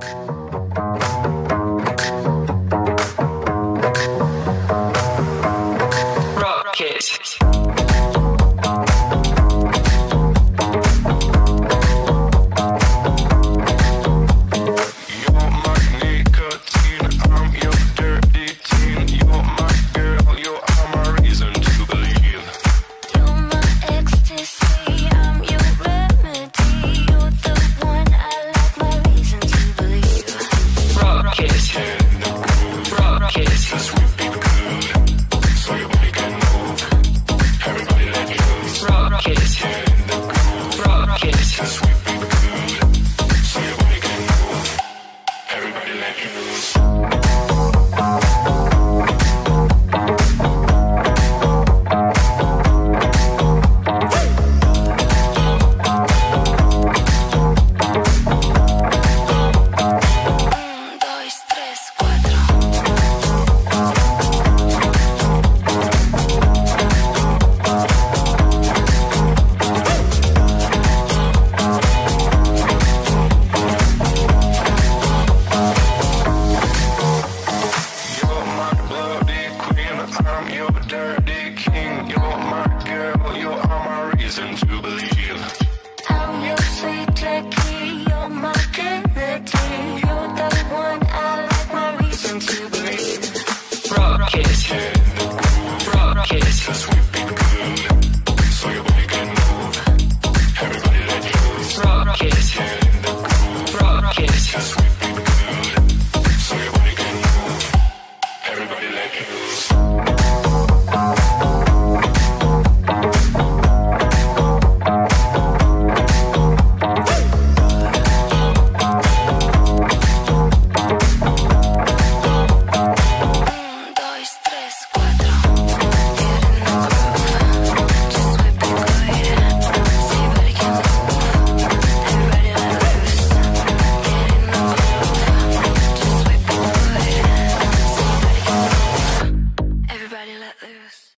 back. I'm your dirty king. You're my girl. You are my reason to believe. I'm your sweet Jackie. You're my dignity. You're the one I like. My reason to believe. Rock kiss.